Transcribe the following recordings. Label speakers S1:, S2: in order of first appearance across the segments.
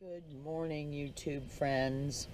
S1: Good morning, YouTube friends.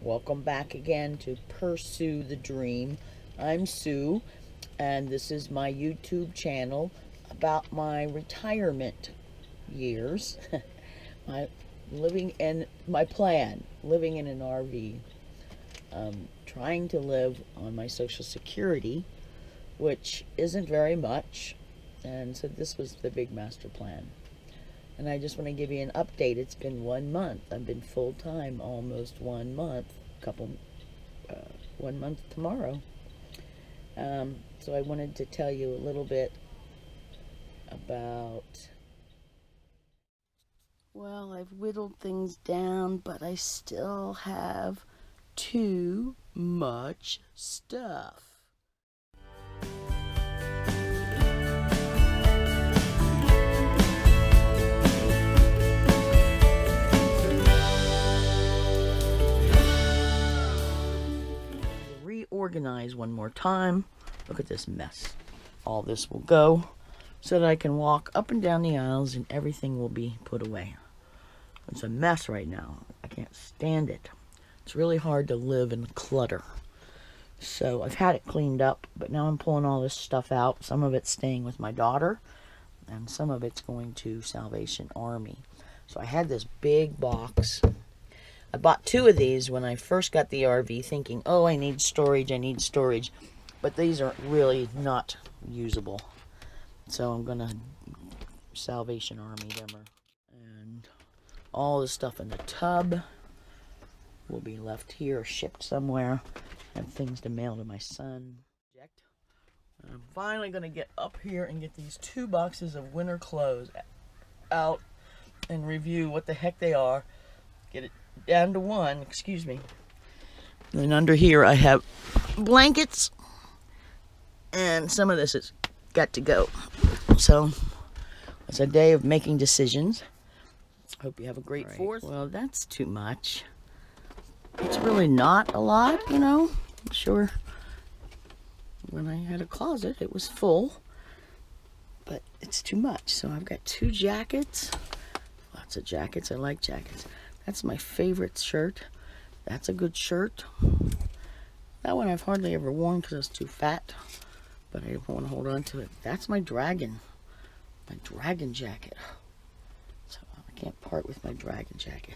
S1: Welcome back again to Pursue the Dream. I'm Sue, and this is my YouTube channel about my retirement years. my living in my plan, living in an RV. Um, trying to live on my Social Security, which isn't very much. And so this was the big master plan. And I just want to give you an update. It's been one month. I've been full time almost one month. Couple, uh, one month tomorrow. Um, so I wanted to tell you a little bit about. Well, I've whittled things down, but I still have too much stuff. Reorganize one more time. Look at this mess. All this will go so that I can walk up and down the aisles and everything will be put away. It's a mess right now. I can't stand it. It's really hard to live in clutter. So I've had it cleaned up, but now I'm pulling all this stuff out. Some of it's staying with my daughter, and some of it's going to Salvation Army. So I had this big box. I bought two of these when I first got the RV, thinking, oh, I need storage, I need storage. But these are really not usable. So I'm going to Salvation Army them. Er. And all the stuff in the tub will be left here, shipped somewhere. I have things to mail to my son. I'm finally going to get up here and get these two boxes of winter clothes out and review what the heck they are. Get it down to one, excuse me. And under here I have blankets and some of this has got to go. So it's a day of making decisions. Hope you have a great right. fourth. Well, that's too much it's really not a lot, you know. I'm sure when I had a closet, it was full, but it's too much. So I've got two jackets, lots of jackets. I like jackets. That's my favorite shirt. That's a good shirt. That one I've hardly ever worn because it's too fat, but I don't want to hold on to it. That's my dragon, my dragon jacket. So I can't part with my dragon jacket.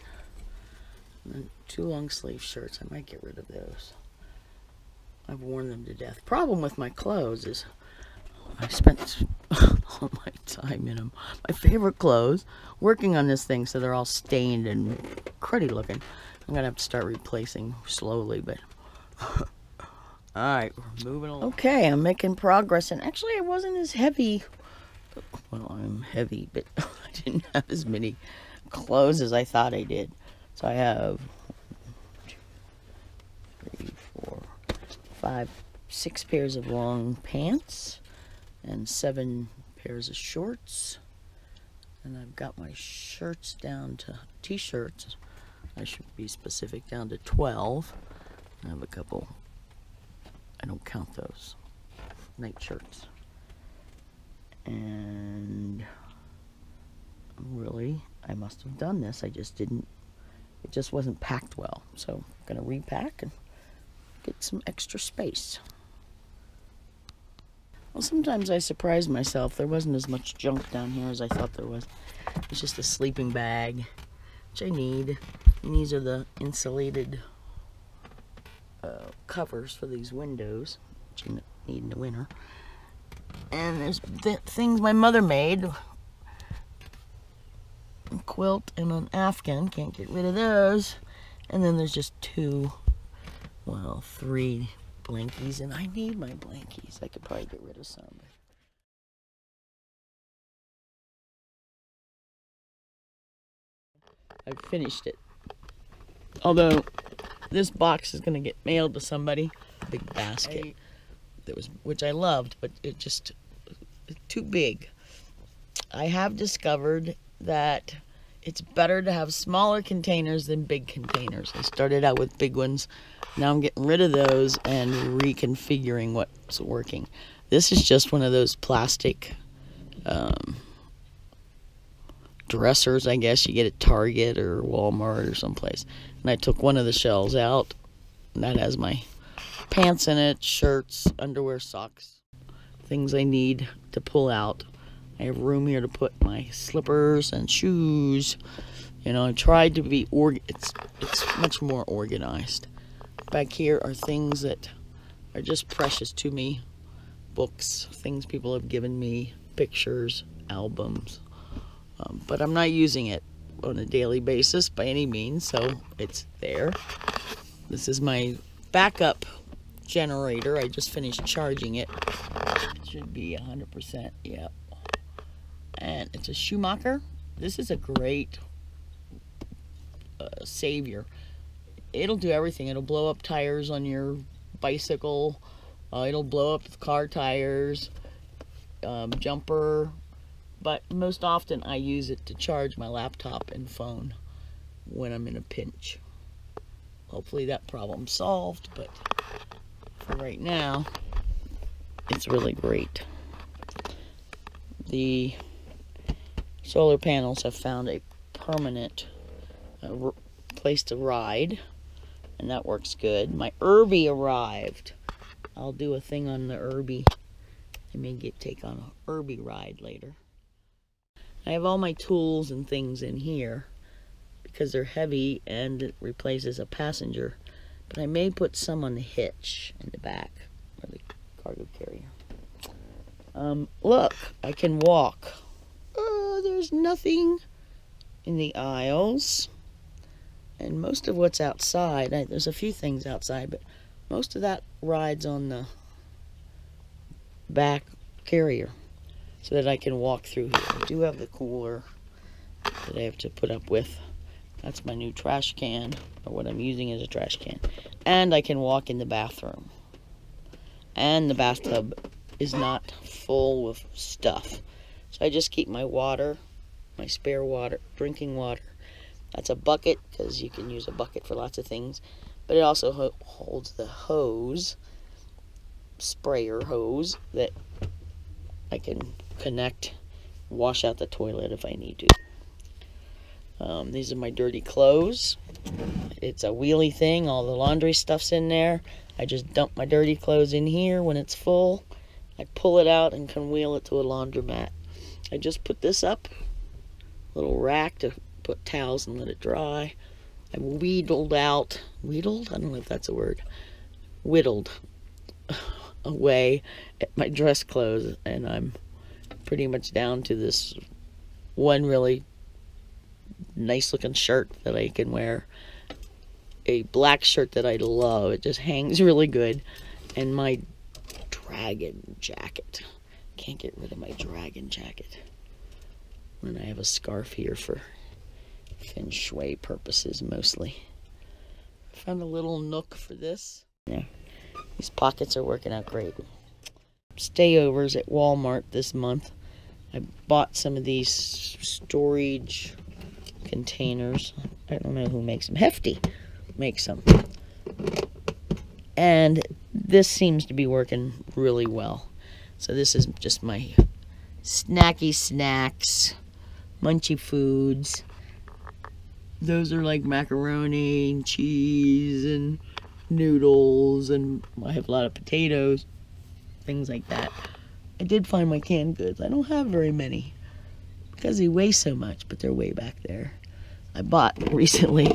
S1: And two long sleeve shirts. I might get rid of those. I've worn them to death. Problem with my clothes is I spent all my time in them. My favorite clothes. Working on this thing so they're all stained and cruddy looking. I'm going to have to start replacing slowly, but... Alright, we're moving along. Okay, I'm making progress. And actually, I wasn't as heavy. Well, I'm heavy, but I didn't have as many clothes as I thought I did. So I have two, three, four, five, six pairs of long pants and seven pairs of shorts. And I've got my shirts down to t-shirts. I should be specific down to 12. I have a couple, I don't count those, night shirts. And really, I must have done this. I just didn't it just wasn't packed well. So I'm going to repack and get some extra space. Well, sometimes I surprise myself. There wasn't as much junk down here as I thought there was. It's just a sleeping bag, which I need. And these are the insulated uh, covers for these windows, which you need in the winter. And there's th things my mother made A quilt and an afghan. Can't get rid of those. And then there's just two, well, three blankies. And I need my blankies. I could probably get rid of some. I've finished it. Although this box is going to get mailed to somebody. Big basket. That was, which I loved, but it just too big. I have discovered that it's better to have smaller containers than big containers. I started out with big ones. Now I'm getting rid of those and reconfiguring what's working. This is just one of those plastic um, dressers, I guess you get at Target or Walmart or someplace. And I took one of the shelves out. And that has my pants in it, shirts, underwear, socks, things I need to pull out. I have room here to put my slippers and shoes. You know, I tried to be org. It's it's much more organized. Back here are things that are just precious to me. Books, things people have given me, pictures, albums. Um, but I'm not using it on a daily basis by any means, so it's there. This is my backup generator. I just finished charging it. It should be 100%. Yep. And it's a Schumacher. This is a great uh, savior. It'll do everything. It'll blow up tires on your bicycle. Uh, it'll blow up car tires, um, jumper. But most often I use it to charge my laptop and phone when I'm in a pinch. Hopefully that problem's solved, but for right now, it's really great. The solar panels have found a permanent uh, place to ride, and that works good. My Irby arrived. I'll do a thing on the Irby. I may get take on a Irby ride later. I have all my tools and things in here because they're heavy and it replaces a passenger. But I may put some on the hitch in the back or the cargo carrier. Um, look, I can walk. There's nothing in the aisles. And most of what's outside, there's a few things outside, but most of that rides on the back carrier so that I can walk through here. I do have the cooler that I have to put up with. That's my new trash can, or what I'm using as a trash can. And I can walk in the bathroom. And the bathtub is not full of stuff. So I just keep my water, my spare water, drinking water. That's a bucket, because you can use a bucket for lots of things. But it also ho holds the hose, sprayer hose, that I can connect, wash out the toilet if I need to. Um, these are my dirty clothes. It's a wheelie thing. All the laundry stuff's in there. I just dump my dirty clothes in here when it's full. I pull it out and can wheel it to a laundromat. I just put this up, little rack to put towels and let it dry. I wheedled out, wheedled? I don't know if that's a word. Whittled away at my dress clothes and I'm pretty much down to this one really nice looking shirt that I can wear. A black shirt that I love. It just hangs really good. And my dragon jacket. Can't get rid of my dragon jacket. And I have a scarf here for feng shui purposes mostly. Found a little nook for this. Yeah, these pockets are working out great. Stayovers at Walmart this month. I bought some of these storage containers. I don't know who makes them. Hefty makes them. And this seems to be working really well. So this is just my snacky snacks, munchy foods. Those are like macaroni and cheese and noodles and I have a lot of potatoes, things like that. I did find my canned goods. I don't have very many because they weigh so much, but they're way back there. I bought recently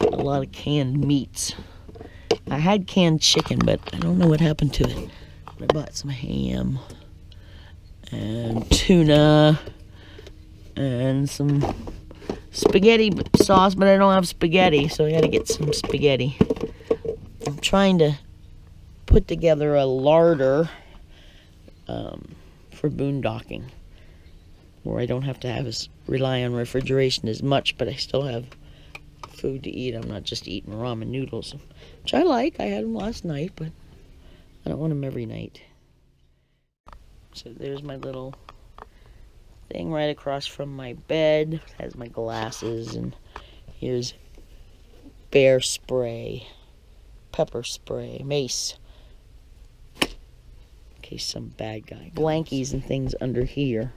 S1: a lot of canned meats. I had canned chicken, but I don't know what happened to it. But I bought some ham and tuna and some spaghetti sauce, but I don't have spaghetti, so I gotta get some spaghetti. I'm trying to put together a larder um, for boondocking where I don't have to have as rely on refrigeration as much, but I still have food to eat. I'm not just eating ramen noodles, which I like. I had them last night, but I don't want them every night. So there's my little thing right across from my bed. It has my glasses, and here's bear spray, pepper spray, mace. In case some bad guy. Blankies and things under here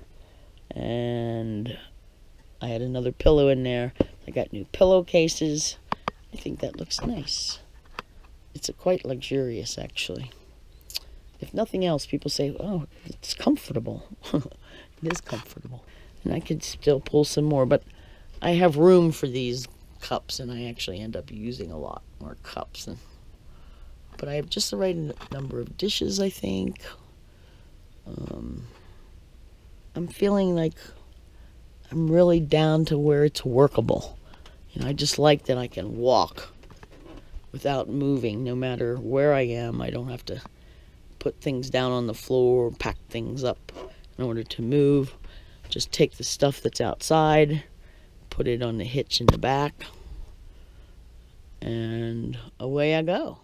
S1: and I had another pillow in there. I got new pillowcases. I think that looks nice. It's a quite luxurious, actually. If nothing else, people say, oh, it's comfortable. it is comfortable. And I could still pull some more, but I have room for these cups, and I actually end up using a lot more cups. And, but I have just the right number of dishes, I think. Um, I'm feeling like I'm really down to where it's workable. You know, I just like that I can walk without moving no matter where I am. I don't have to put things down on the floor, pack things up in order to move. Just take the stuff that's outside, put it on the hitch in the back, and away I go.